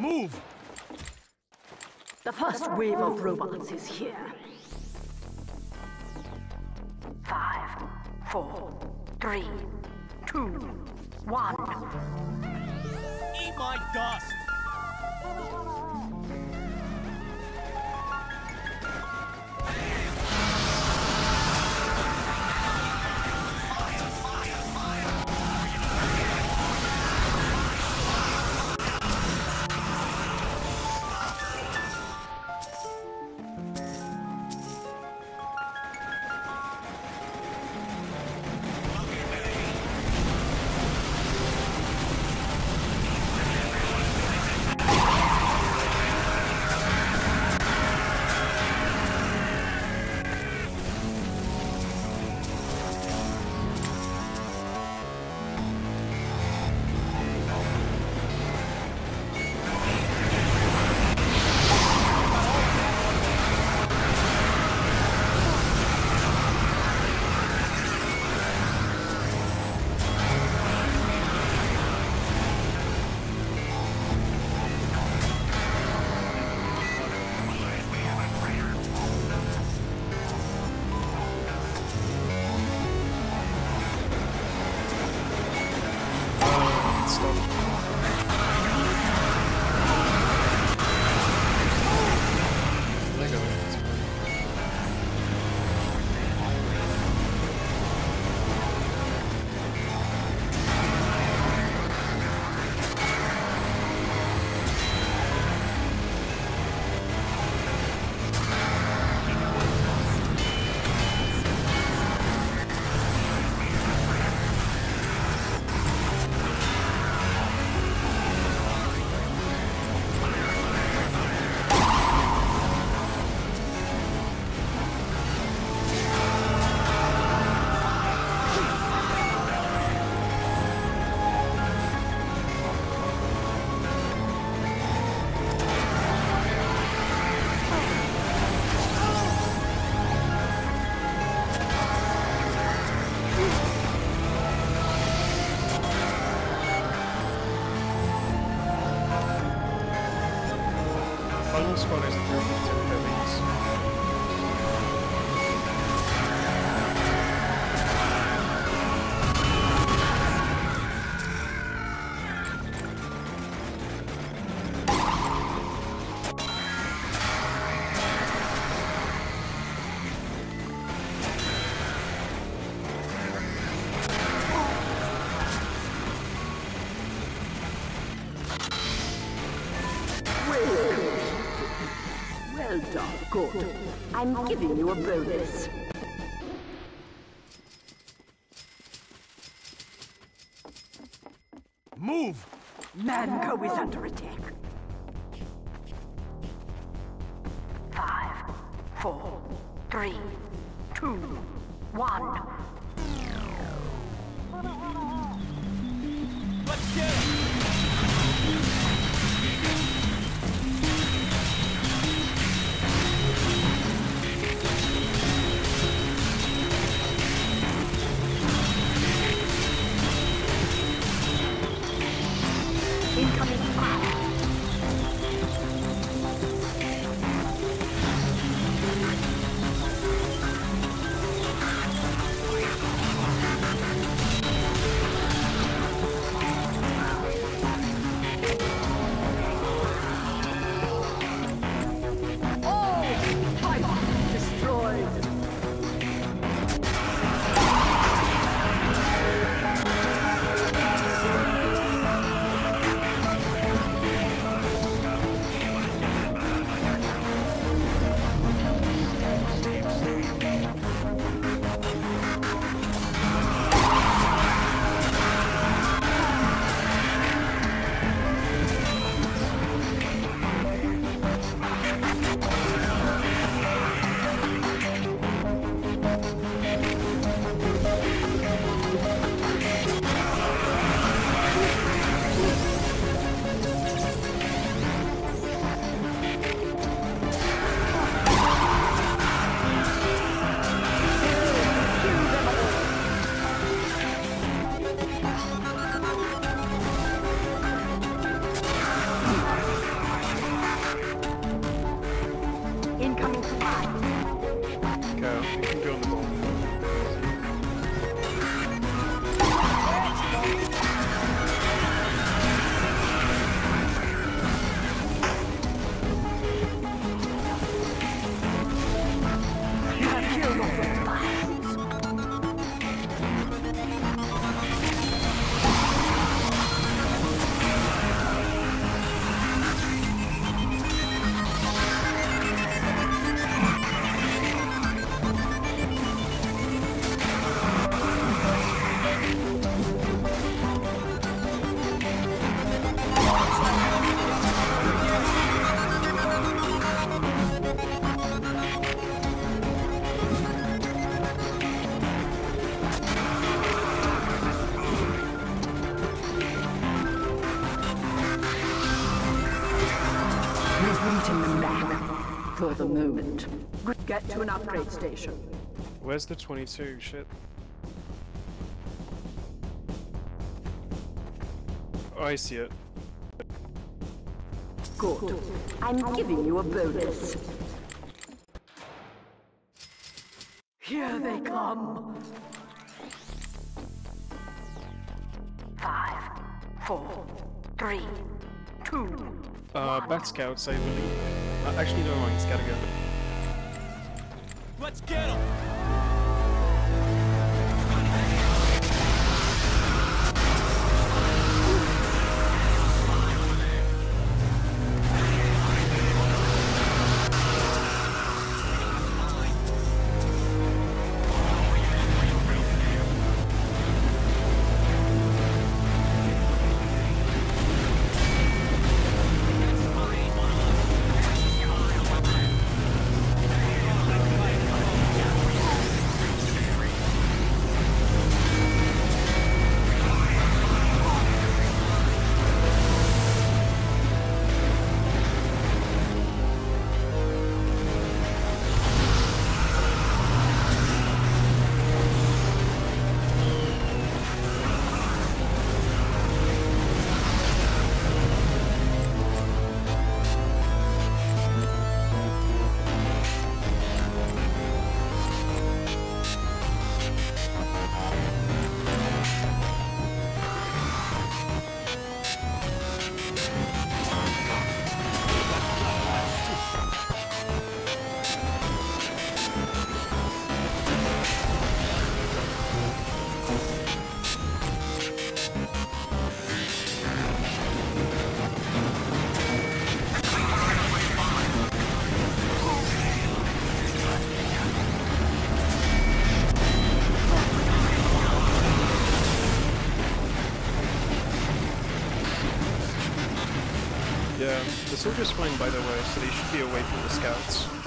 Move! The first wave of robots is here. Five, four, three, two, one. Eat my dust! I'm giving you a bonus. Move! Mann Co. is under attack. Five, four, three, two, one. For the moment. Get to an upgrade station. Where's the 22? ship? Oh, I see it. Good. I'm giving you a bonus. Here they come. Five, four, three, two. Uh, Bat Scouts, I believe. Uh, actually, no, mine's gotta go. Let's get him! Soldier's flying by the way, so they should be away from the scouts.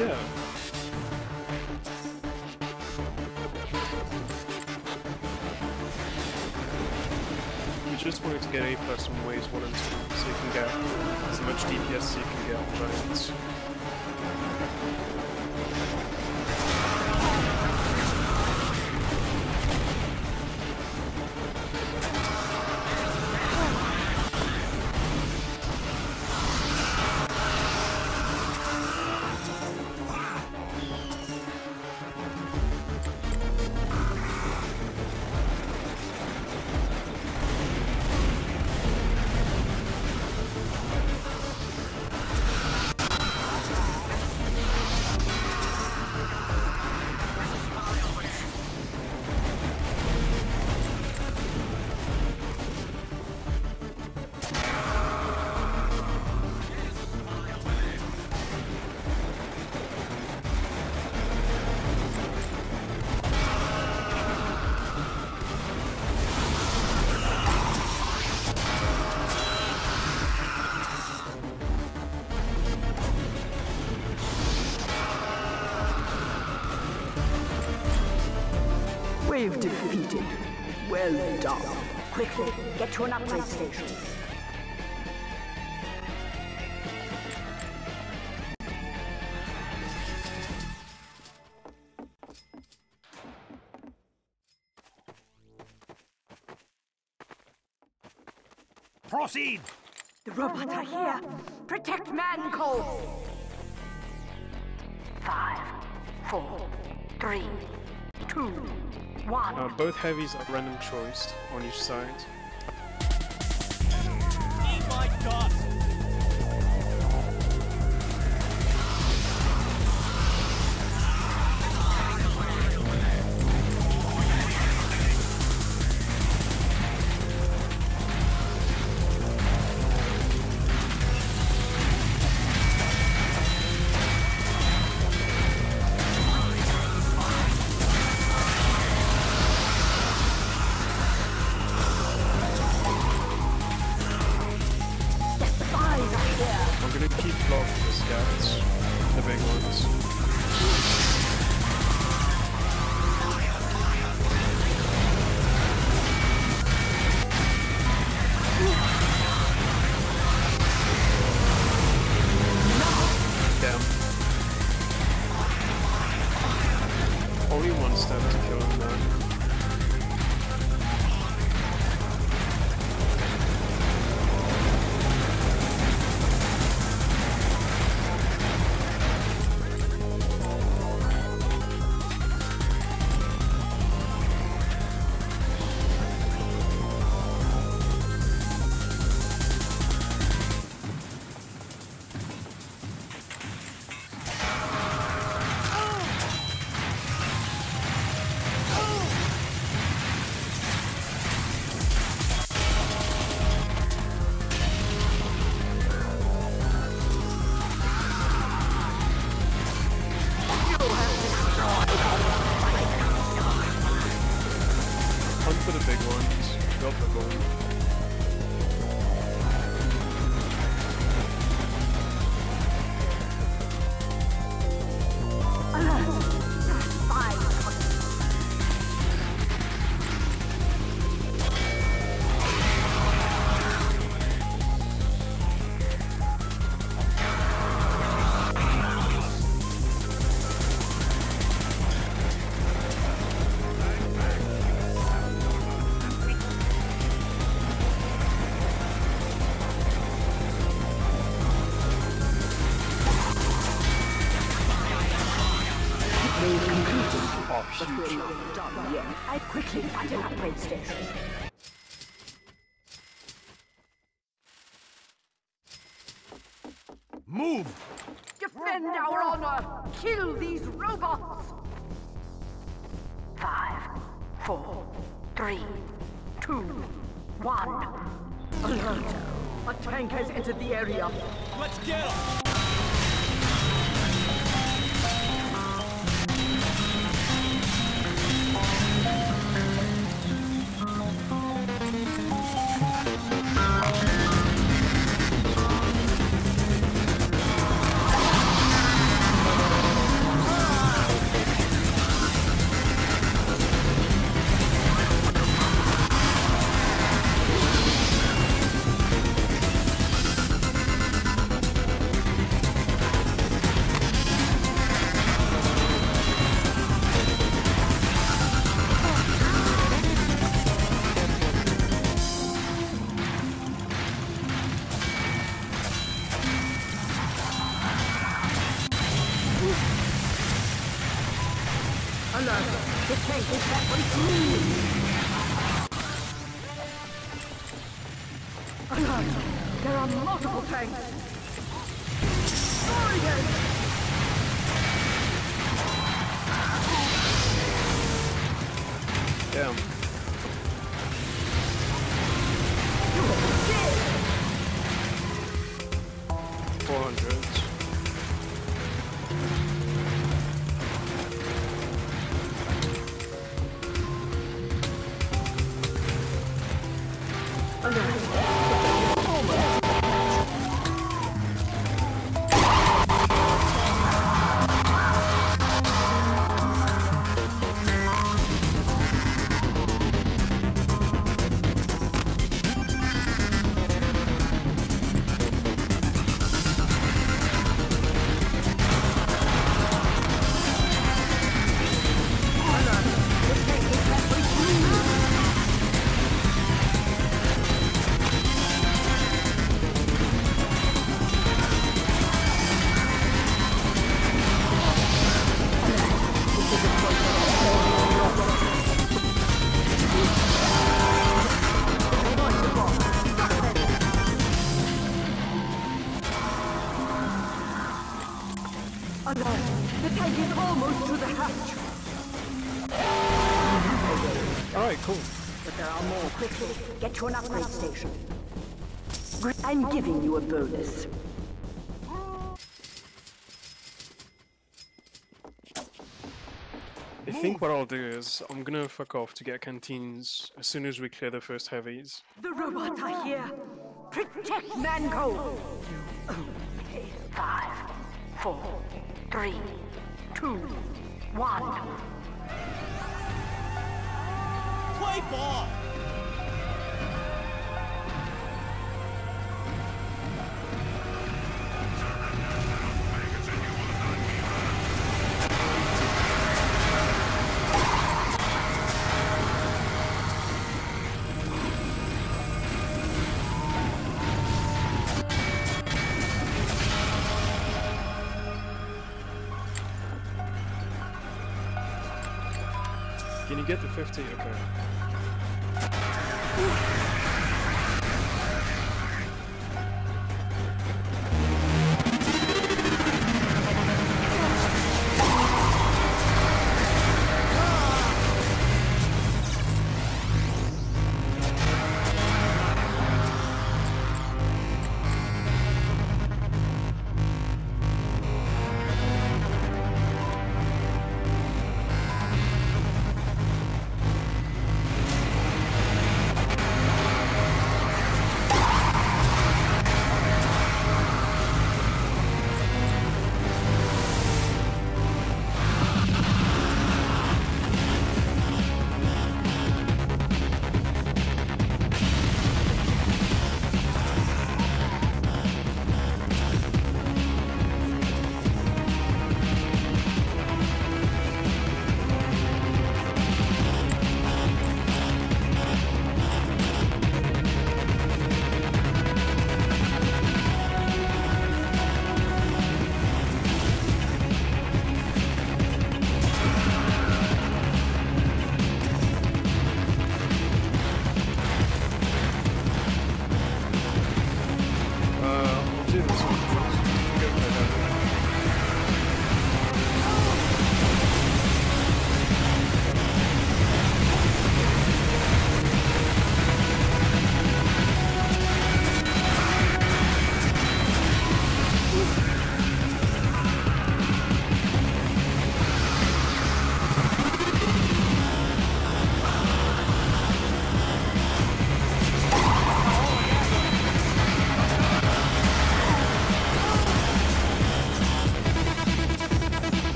Yeah. We just wanted to get A plus on ways 1 and 2, so you can get as much DPS as you can get. so dumb. Quickly, get to an upgrade station. Proceed! The robots are here! Protect Mann Co.! Five, four, three, two, one. Uh, both heavies are random choice on each side. Move! Defend our honor! Kill these robots! Five, four, three, two, one. Alert! A tank has entered the area. Let's get him! Okay. Tank is almost to the hatch. Alright, cool. But there are more. Quickly, get to an upgrade station. I'm giving you a bonus. I think what I'll do is I'm gonna fuck off to get canteens as soon as we clear the first heavies. The robots are here. Protect Manco. Okay, five, four, three, two, one. Play ball! Get the 50? Okay.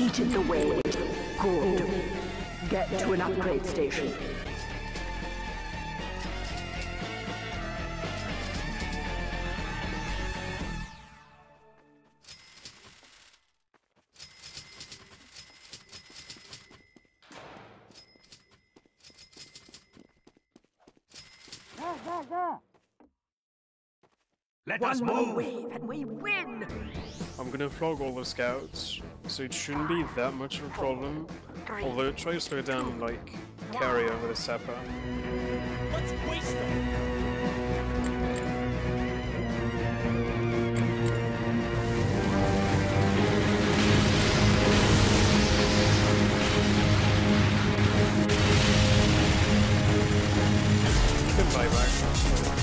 Defeated the wave. Good. Get to an upgrade station. Let One us more move! wave and we win! I'm gonna flog all the scouts, so it shouldn't be that much of a problem. Although try to slow down like carrier with a sapper. Let's waste them! Goodbye, back.